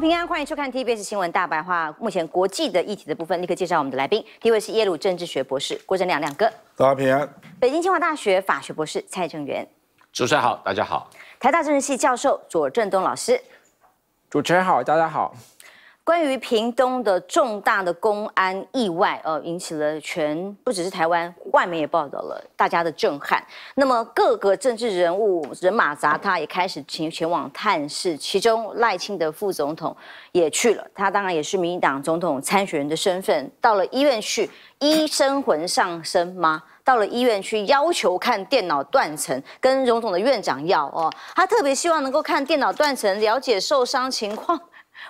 平安，欢迎收看 TBS 新闻大白话。目前国际的议题的部分，立刻介绍我们的来宾。第一位是耶鲁政治学博士郭正亮亮哥，大家平安。北京清华大学法学博士蔡正元，主持人好，大家好。台大政治系教授左正东老师，主持人好，大家好。关于屏东的重大的公安意外，呃，引起了全不只是台湾，外媒也报道了大家的震撼。那么各个政治人物人马杂他，也开始前前往探视。其中赖清德副总统也去了，他当然也是民进党总统参选人的身份，到了医院去，医生魂上身吗？到了医院去要求看电脑断层，跟荣总的院长要哦，他特别希望能够看电脑断层，了解受伤情况。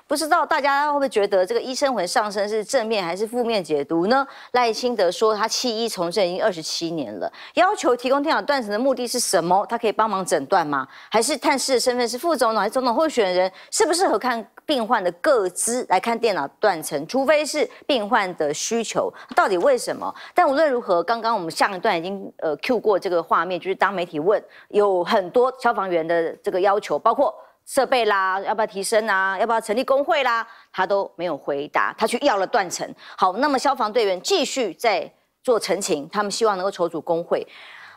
不知道大家会不会觉得这个医生魂上身是正面还是负面解读呢？赖清德说他弃医从政已经二十七年了，要求提供电脑断层的目的是什么？他可以帮忙诊断吗？还是探视的身份是副总统还是总统候选人？适不适合看病患的个资来看电脑断层？除非是病患的需求，到底为什么？但无论如何，刚刚我们上一段已经呃 Q 过这个画面，就是当媒体问有很多消防员的这个要求，包括。设备啦，要不要提升啊？要不要成立工会啦？他都没有回答，他去要了断层。好，那么消防队员继续在做陈情，他们希望能够筹组工会。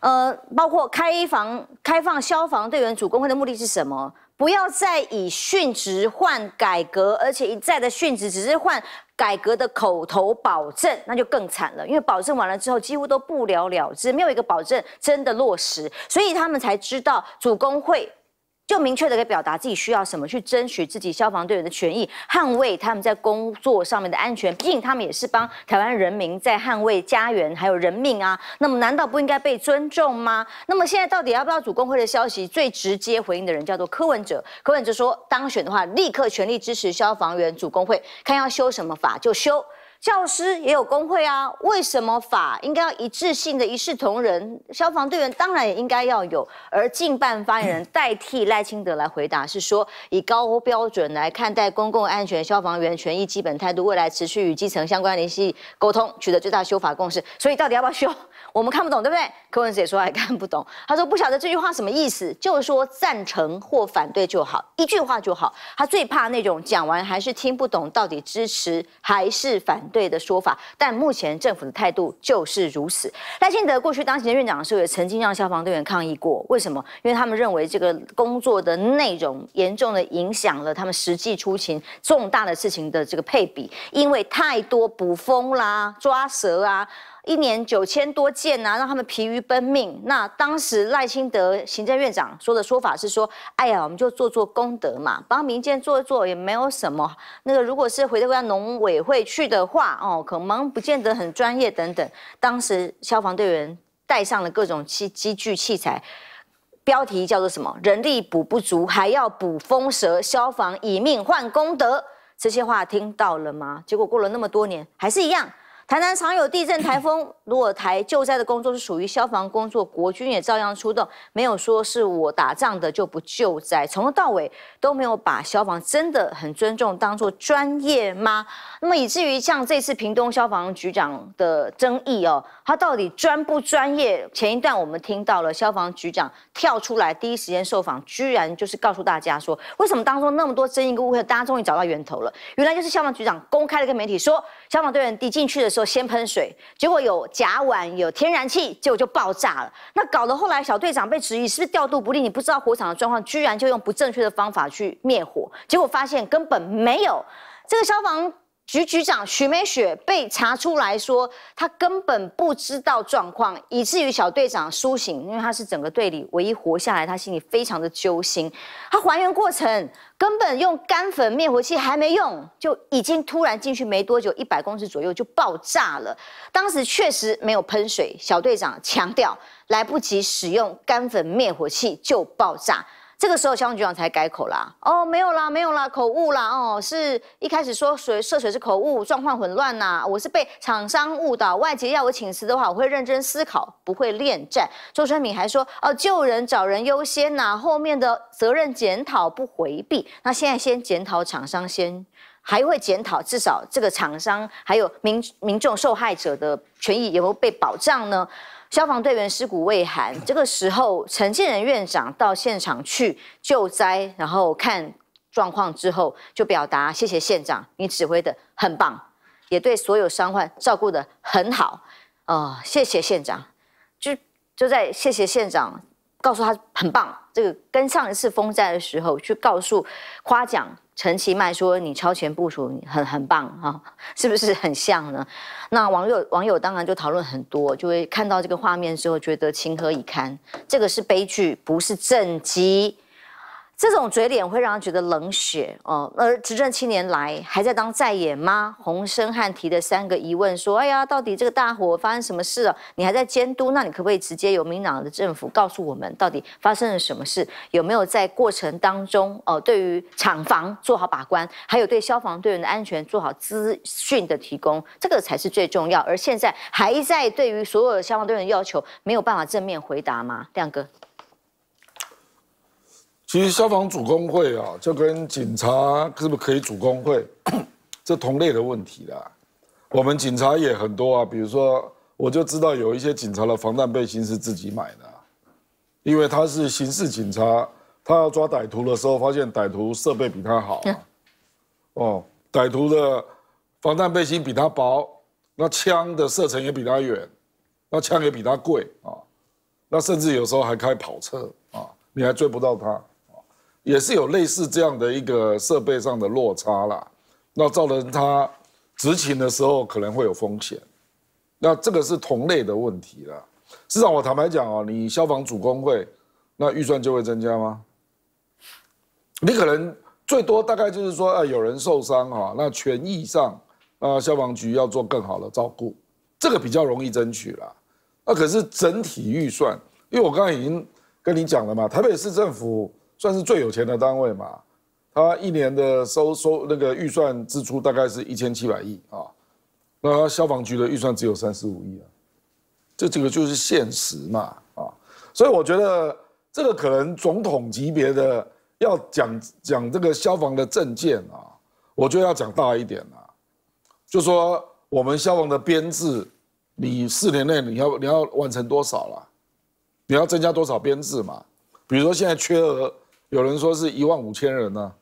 呃，包括开房开放消防队员组工会的目的是什么？不要再以殉职换改革，而且一再的殉职只是换改革的口头保证，那就更惨了。因为保证完了之后，几乎都不了了之，没有一个保证真的落实，所以他们才知道组工会。就明确的给表达自己需要什么，去争取自己消防队员的权益，捍卫他们在工作上面的安全。毕竟他们也是帮台湾人民在捍卫家园还有人命啊。那么难道不应该被尊重吗？那么现在到底要不要主工会的消息？最直接回应的人叫做柯文哲。柯文哲说，当选的话，立刻全力支持消防员主工会，看要修什么法就修。教师也有工会啊，为什么法应该要一致性的一视同仁？消防队员当然也应该要有。而近办发言人 代替赖清德来回答，是说以高标准来看待公共安全、消防员权益基本态度，未来持续与基层相关联系沟通，取得最大修法共识。所以到底要不要修？我们看不懂，对不对？柯文哲也说还看不懂。他说不晓得这句话什么意思，就说赞成或反对就好，一句话就好。他最怕那种讲完还是听不懂，到底支持还是反对的说法。但目前政府的态度就是如此。赖清德过去当前院长的时候，也曾经让消防队员抗议过。为什么？因为他们认为这个工作的内容严重的影响了他们实际出勤重大的事情的这个配比，因为太多捕风啦、抓蛇啊。一年九千多件呐，让他们疲于奔命。那当时赖清德行政院长说的说法是说：“哎呀，我们就做做功德嘛，帮民间做一做也没有什么。那个如果是回到农委会去的话，哦，可能不见得很专业等等。当时消防队员带上了各种器机具器材，标题叫做什么？人力补不足，还要补风蛇，消防以命换功德。这些话听到了吗？结果过了那么多年，还是一样。”台南常有地震、台风，如果台救灾的工作是属于消防工作，国军也照样出动，没有说是我打仗的就不救灾，从头到尾都没有把消防真的很尊重当做专业吗？那么以至于像这次屏东消防局长的争议哦，他到底专不专业？前一段我们听到了消防局长跳出来第一时间受访，居然就是告诉大家说，为什么当中那么多争议跟误会，大家终于找到源头了，原来就是消防局长公开的跟媒体说，消防队员递进去的。说先喷水，结果有甲烷，有天然气，结果就爆炸了。那搞得后来小队长被质疑是不是调度不力？你不知道火场的状况，居然就用不正确的方法去灭火，结果发现根本没有这个消防。局局长许美雪被查出来说，她根本不知道状况，以至于小队长苏醒，因为他是整个队里唯一活下来，他心里非常的揪心。他还原过程，根本用干粉灭火器还没用，就已经突然进去没多久，一百公尺左右就爆炸了。当时确实没有喷水，小队长强调来不及使用干粉灭火器就爆炸。这个时候，消防局长才改口啦。哦，没有啦，没有啦，口误啦。哦，是一开始说水涉水是口误，状况混乱呐。我是被厂商误导，外界要我请辞的话，我会认真思考，不会恋战。周春敏还说，哦，救人找人优先呐，后面的责任检讨不回避。那现在先检讨厂商，先还会检讨，至少这个厂商还有民民众受害者的权益有没有被保障呢？消防队员尸骨未寒，这个时候陈建仁院长到现场去救灾，然后看状况之后，就表达谢谢县长，你指挥的很棒，也对所有伤患照顾的很好，呃，谢谢县长，就就在谢谢县长，告诉他很棒，这个跟上一次风灾的时候去告诉夸奖。陈其迈说：“你超前部署，很很棒哈，是不是很像呢？”那网友网友当然就讨论很多，就会看到这个画面之后，觉得情何以堪？这个是悲剧，不是政绩。这种嘴脸会让人觉得冷血哦。而执政七年来还在当在野吗？洪生汉提的三个疑问说：“哎呀，到底这个大火发生什么事了？你还在监督？那你可不可以直接由民党的政府告诉我们，到底发生了什么事？有没有在过程当中哦，对于厂房做好把关，还有对消防队员的安全做好资讯的提供？这个才是最重要。而现在还在对于所有的消防队员要求没有办法正面回答吗？亮哥。”其实消防主工会啊，就跟警察是不是可以主工会，这同类的问题啦。我们警察也很多啊，比如说，我就知道有一些警察的防弹背心是自己买的，因为他是刑事警察，他要抓歹徒的时候，发现歹徒设备比他好，哦，歹徒的防弹背心比他薄，那枪的射程也比他远，那枪也比他贵啊，那甚至有时候还开跑车啊，你还追不到他。也是有类似这样的一个设备上的落差啦，那造成他执勤的时候可能会有风险，那这个是同类的问题了。市长，我坦白讲啊，你消防主工会那预算就会增加吗？你可能最多大概就是说，啊，有人受伤啊，那权益上啊，消防局要做更好的照顾，这个比较容易争取了。那可是整体预算，因为我刚才已经跟你讲了嘛，台北市政府。算是最有钱的单位嘛，他一年的收收那个预算支出大概是一千七百亿啊，那消防局的预算只有三十五亿啊，这这个就是现实嘛啊，所以我觉得这个可能总统级别的要讲讲这个消防的证件啊，我觉得要讲大一点啊，就说我们消防的编制，你四年内你要你要完成多少了，你要增加多少编制嘛，比如说现在缺额。有人说是一万五千人呢，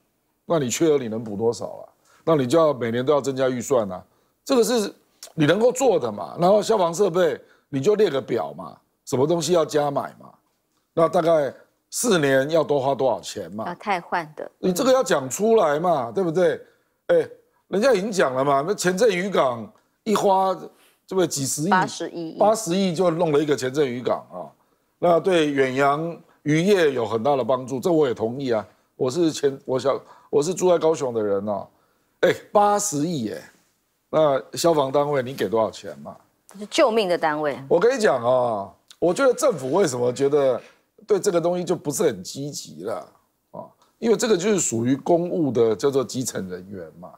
那你缺额你能补多少啊？那你就要每年都要增加预算啊，这个是你能够做的嘛。然后消防设备你就列个表嘛，什么东西要加买嘛，那大概四年要多花多少钱嘛？啊太换的，你这个要讲出来嘛，对不对？哎，人家已经讲了嘛，那前镇渔港一花，这不几十亿？八十亿，八十亿就弄了一个前镇渔港啊，那对远洋。渔业有很大的帮助，这我也同意啊。我是前我想我是住在高雄的人哦，哎，八十亿哎，那消防单位你给多少钱嘛？是救命的单位。我跟你讲啊，我觉得政府为什么觉得对这个东西就不是很积极了啊？因为这个就是属于公务的叫做基层人员嘛，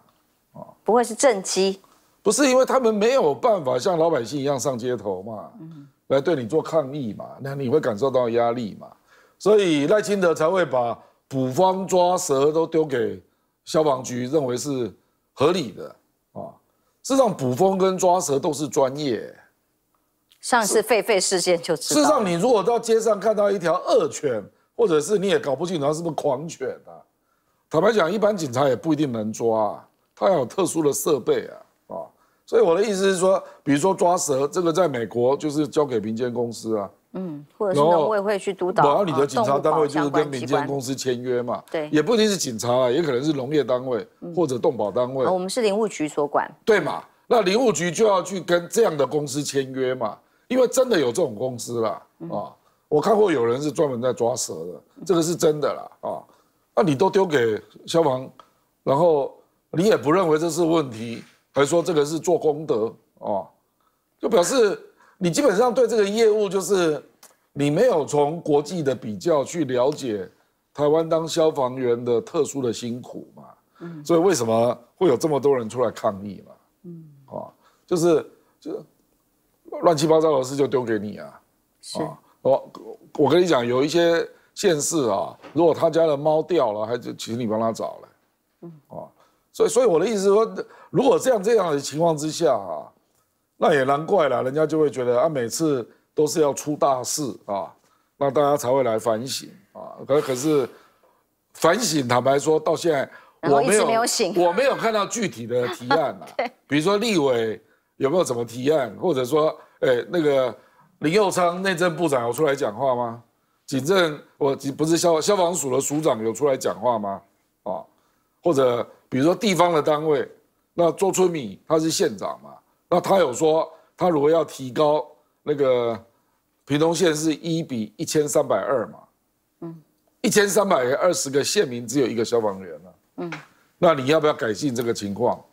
啊，不会是正机？不是，因为他们没有办法像老百姓一样上街头嘛，来对你做抗议嘛，那你会感受到压力嘛。所以赖清德才会把捕方抓蛇都丢给消防局，认为是合理的啊。事实上，捕风跟抓蛇都是专业。上次狒狒事件就知道。事实上，你如果到街上看到一条恶犬，或者是你也搞不清楚它是不是狂犬啊。坦白讲，一般警察也不一定能抓，它要有特殊的设备啊啊。所以我的意思是说，比如说抓蛇，这个在美国就是交给民间公司啊。嗯，或者是农委会去督导。然后你的警察单位就是跟民间公司签约嘛，对，也不一定是警察啊，也可能是农业单位或者动保单位。我们是林务局所管。对嘛？那林务局就要去跟这样的公司签约嘛，因为真的有这种公司啦啊，我看过有人是专门在抓蛇的，这个是真的啦啊。那你都丢给消防，然后你也不认为这是问题，还说这个是做功德啊，就表示。你基本上对这个业务就是你没有从国际的比较去了解台湾当消防员的特殊的辛苦嘛，嗯，所以为什么会有这么多人出来抗议嘛，嗯，啊，就是就乱七八糟的事就丢给你啊，是，我我跟你讲，有一些县市啊，如果他家的猫掉了，还就请你帮他找了，嗯，啊，所以所以我的意思说，如果这样这样的情况之下啊。那也难怪了，人家就会觉得啊，每次都是要出大事啊，那大家才会来反省啊。可可是，反省，坦白说到现在，然后一直没有醒我没有看到具体的提案啊。对，比如说立委有没有什么提案，或者说，哎，那个林佑昌内政部长有出来讲话吗？警政我不是消消防署的署长有出来讲话吗？啊，或者比如说地方的单位，那周春米他是县长嘛，那他有说他如果要提高那个屏东县是一比一千三百二嘛，嗯，一千三百二十个县民只有一个消防员了，嗯，那你要不要改进这个情况？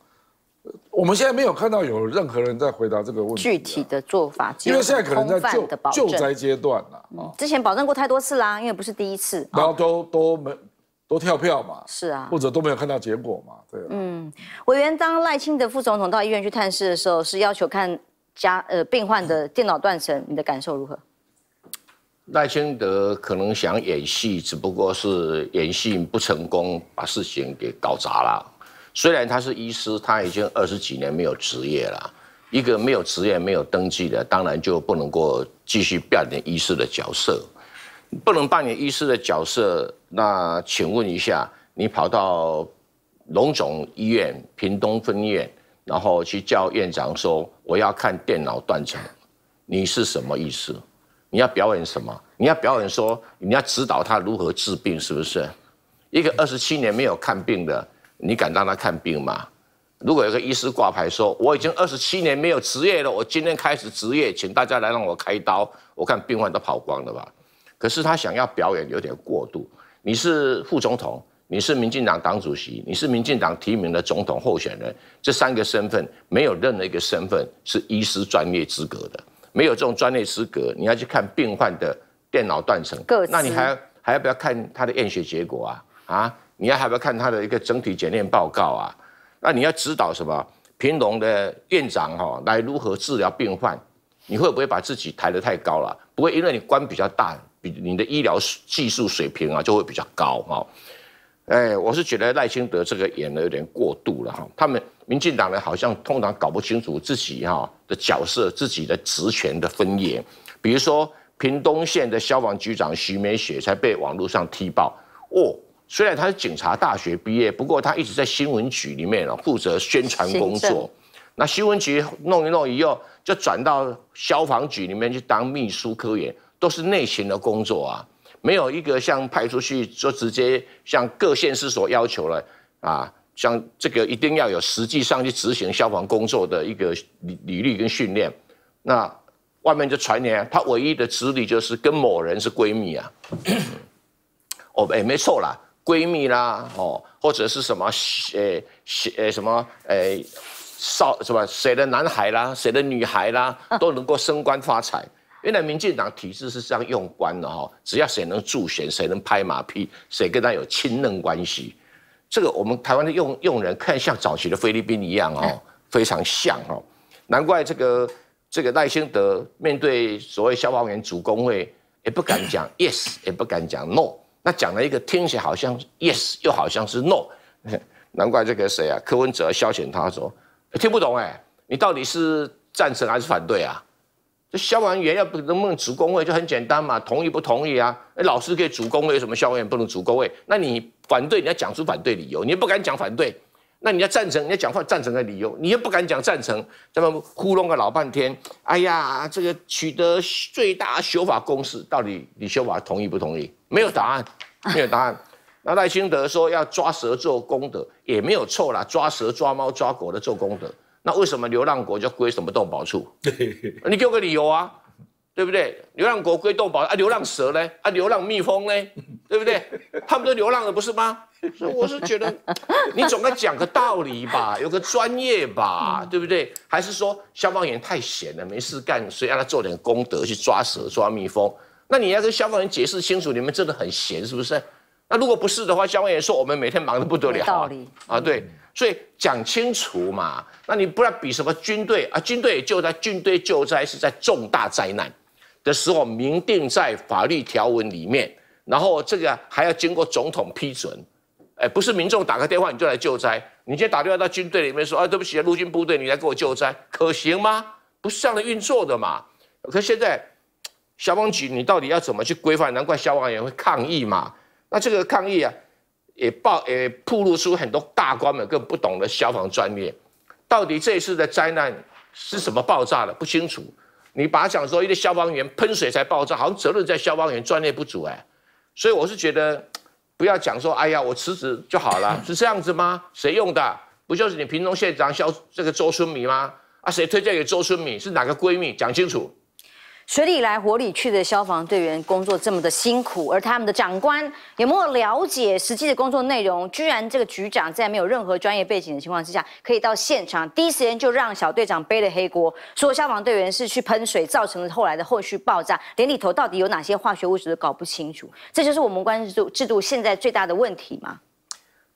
我们现在没有看到有任何人在回答这个问题，具体的做法，因为现在可能在救救灾阶段了啊。之前保证过太多次啦，因为不是第一次，然后都都没都跳票嘛，是啊，或者都没有看到结果嘛，对。嗯，委员当赖清德副总统到医院去探视的时候，是要求看家呃病患的电脑断层，你的感受如何？赖清德可能想演戏，只不过是演戏不成功，把事情给搞砸了。虽然他是医师，他已经二十几年没有职业了。一个没有职业、没有登记的，当然就不能够继续扮演医师的角色。不能扮演医师的角色，那请问一下，你跑到龙总医院屏东分院，然后去叫院长说我要看电脑断层，你是什么意思？你要表演什么？你要表演说你要指导他如何治病，是不是？一个二十七年没有看病的。你敢让他看病吗？如果有个医师挂牌说我已经二十七年没有执业了，我今天开始执业，请大家来让我开刀，我看病患都跑光了吧？可是他想要表演有点过度。你是副总统，你是民进党党主席，你是民进党提名的总统候选人，这三个身份没有任何一个身份是医师专业资格的，没有这种专业资格，你要去看病患的电脑断层，那你还还要不要看他的验血结果啊？啊？你要还不要看他的一个整体检验报告啊？那你要指导什么？平龙的院长哈，来如何治疗病患？你会不会把自己抬得太高了？不会，因为你官比较大，比你的医疗技术水平啊就会比较高哈。哎，我是觉得赖清德这个演的有点过度了哈。他们民进党人好像通常搞不清楚自己哈的角色、自己的职权的分野。比如说，屏东县的消防局长徐美雪才被网络上踢爆哦。虽然他是警察大学毕业，不过他一直在新闻局里面哦负责宣传工作。那新闻局弄一弄以后，就转到消防局里面去当秘书科员，都是内勤的工作啊，没有一个像派出去就直接像各县市所要求了啊，像这个一定要有实际上去执行消防工作的一个履履历跟训练。那外面就传言，他唯一的资历就是跟某人是闺蜜啊。哦，哎，没错啦。闺蜜啦，哦，或者是什么，呃，呃，什么，呃，少什么谁的男孩啦，谁的女孩啦，都能够升官发财。原来民进党体制是这样用官的哈，只要谁能助选，谁能拍马屁，谁跟他有亲嫩关系，这个我们台湾的用用人看像早期的菲律宾一样哦，非常像哦，难怪这个这个赖清德面对所谓消防员主工会也不敢讲 yes，也不敢讲 no。那讲了一个听起来好像 yes，又好像是 no，难怪这个谁啊？柯文哲消遣他说听不懂哎，你到底是赞成还是反对啊？这消防员要不能不能主工会就很简单嘛，同意不同意啊？哎，老师可以主工会，为什么消防员不能主工会？那你反对，你要讲出反对理由，你又不敢讲反对，那你要赞成，你要讲话赞成的理由，你又不敢讲赞成，这么糊弄个老半天。哎呀，这个取得最大修法公式，到底你修法同意不同意？没有答案，没有答案。那赖清德说要抓蛇做功德，也没有错啦，抓蛇、抓猫、抓狗的做功德。那为什么流浪国就归什么动保处？你给我个理由啊，对不对？流浪国归动保啊，流浪蛇呢？啊，流浪蜜蜂呢？对不对？他们都流浪了，不是吗？所以我是觉得，你总该讲个道理吧，有个专业吧，对不对？还是说消防员太闲了，没事干，所以让他做点功德，去抓蛇、抓蜜蜂？那你要跟消防员解释清楚，你们真的很闲是不是？那如果不是的话，消防员说我们每天忙得不得了啊！啊，对，所以讲清楚嘛。那你不然比什么军队啊？军队救灾，军队救灾是在重大灾难的时候明定在法律条文里面，然后这个还要经过总统批准。哎，不是民众打个电话你就来救灾，你今天打电话到军队里面说啊，对不起，陆军部队你来给我救灾，可行吗？不是这样的运作的嘛。可现在。消防局，你到底要怎么去规范？难怪消防员会抗议嘛。那这个抗议啊，也爆也暴露出很多大官们更不懂得消防专业。到底这一次的灾难是什么爆炸的？不清楚。你把它讲说一个消防员喷水才爆炸，好像责任在消防员专业不足哎。所以我是觉得，不要讲说哎呀我辞职就好了，是这样子吗？谁用的？不就是你屏东县长肖这个周春米吗？啊，谁推荐给周春米？是哪个闺蜜？讲清楚。水里来火里去的消防队员工作这么的辛苦，而他们的长官有没有了解实际的工作内容？居然这个局长在没有任何专业背景的情况之下，可以到现场第一时间就让小队长背了黑锅，说消防队员是去喷水造成了后来的后续爆炸，连里头到底有哪些化学物质都搞不清楚，这就是我们关注制度现在最大的问题吗？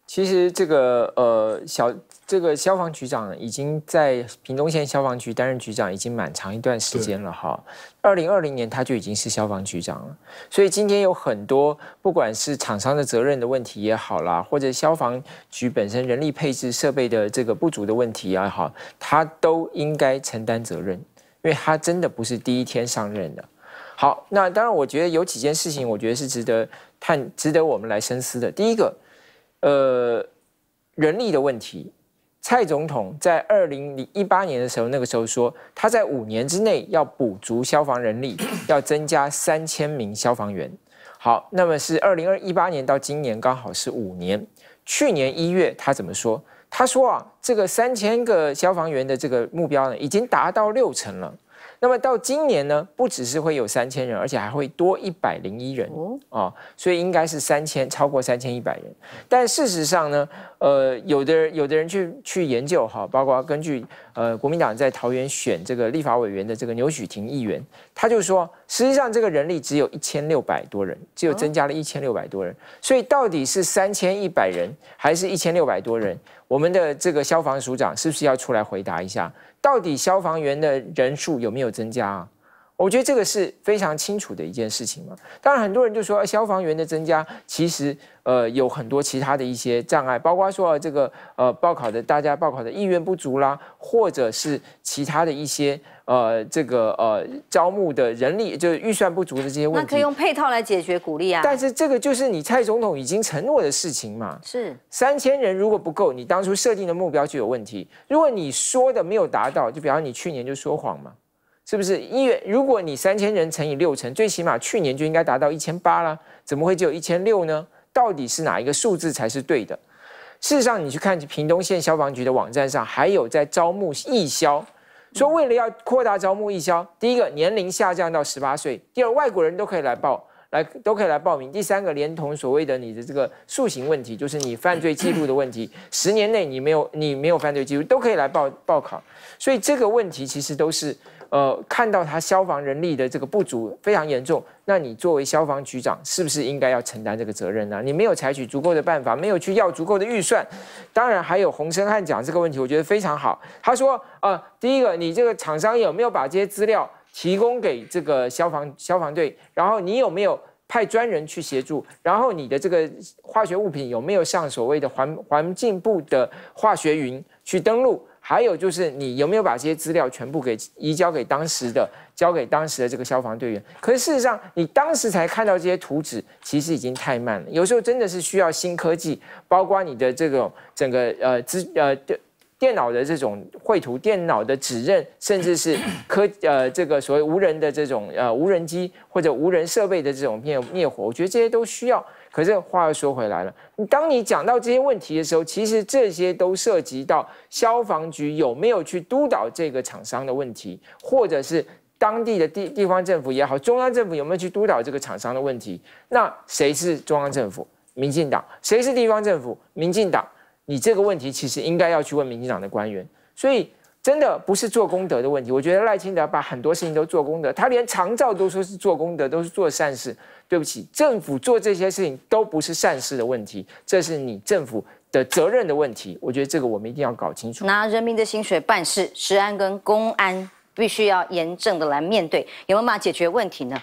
其实这个呃小这个消防局长已经在屏东县消防局担任局长已经蛮长一段时间了哈。二零二零年他就已经是消防局长了，所以今天有很多不管是厂商的责任的问题也好啦，或者消防局本身人力配置设备的这个不足的问题也好，他都应该承担责任，因为他真的不是第一天上任的。好，那当然我觉得有几件事情，我觉得是值得探、值得我们来深思的。第一个。呃，人力的问题，蔡总统在二零一八年的时候，那个时候说他在五年之内要补足消防人力，要增加三千名消防员。好，那么是二零二一八年到今年刚好是五年。去年一月他怎么说？他说啊，这个三千个消防员的这个目标呢，已经达到六成了。那么到今年呢，不只是会有三千人，而且还会多一百零一人哦，所以应该是三千，超过三千一百人。但事实上呢，呃，有的有的人去去研究哈，包括根据呃国民党在桃园选这个立法委员的这个牛许婷议员，他就说，实际上这个人力只有一千六百多人，只有增加了一千六百多人，所以到底是三千一百人还是一千六百多人？我们的这个消防署长是不是要出来回答一下？到底消防员的人数有没有增加啊？我觉得这个是非常清楚的一件事情嘛。当然，很多人就说消防员的增加其实呃有很多其他的一些障碍，包括说这个呃报考的大家报考的意愿不足啦，或者是其他的一些。呃，这个呃，招募的人力就是预算不足的这些问题，那可以用配套来解决，鼓励啊。但是这个就是你蔡总统已经承诺的事情嘛。是三千人如果不够，你当初设定的目标就有问题。如果你说的没有达到，就比方你去年就说谎嘛，是不是？一月如果你三千人乘以六成，最起码去年就应该达到一千八了，怎么会只有一千六呢？到底是哪一个数字才是对的？事实上，你去看屏东县消防局的网站上，还有在招募义消。说为了要扩大招募义消，第一个年龄下降到十八岁，第二外国人都可以来报，来都可以来报名，第三个连同所谓的你的这个塑形问题，就是你犯罪记录的问题，十年内你没有你没有犯罪记录都可以来报报考，所以这个问题其实都是。呃，看到他消防人力的这个不足非常严重，那你作为消防局长，是不是应该要承担这个责任呢？你没有采取足够的办法，没有去要足够的预算，当然还有洪生汉讲这个问题，我觉得非常好。他说，呃，第一个，你这个厂商有没有把这些资料提供给这个消防消防队？然后你有没有派专人去协助？然后你的这个化学物品有没有上所谓的环环境部的化学云去登录？还有就是，你有没有把这些资料全部给移交给当时的，交给当时的这个消防队员？可是事实上，你当时才看到这些图纸，其实已经太慢了。有时候真的是需要新科技，包括你的这种整个呃资呃电电脑的这种绘图、电脑的指认，甚至是 科呃这个所谓无人的这种呃无人机或者无人设备的这种灭灭火，我觉得这些都需要。可是话又说回来了，当你讲到这些问题的时候，其实这些都涉及到消防局有没有去督导这个厂商的问题，或者是当地的地地方政府也好，中央政府有没有去督导这个厂商的问题？那谁是中央政府？民进党。谁是地方政府？民进党。你这个问题其实应该要去问民进党的官员。所以真的不是做功德的问题。我觉得赖清德把很多事情都做功德，他连长照都说是做功德，都是做善事。对不起，政府做这些事情都不是善事的问题，这是你政府的责任的问题。我觉得这个我们一定要搞清楚。拿人民的薪水办事，治安跟公安必须要严正的来面对，有没有办法解决问题呢？